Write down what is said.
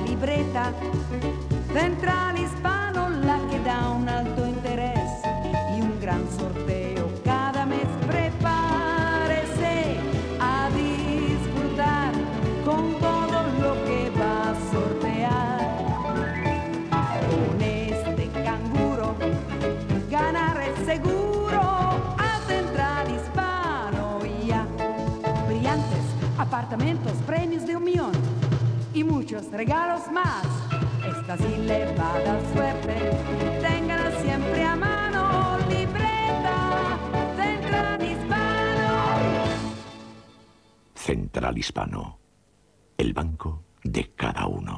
libreta Central Hispano, la que da un alto interés y un gran sorteo cada mes. Prepárese a disfrutar con apartamentos, premios de un millón y muchos regalos más. Esta sí le va a dar suerte, téngala siempre a mano, libreta Central Hispano. Central Hispano, el banco de cada uno.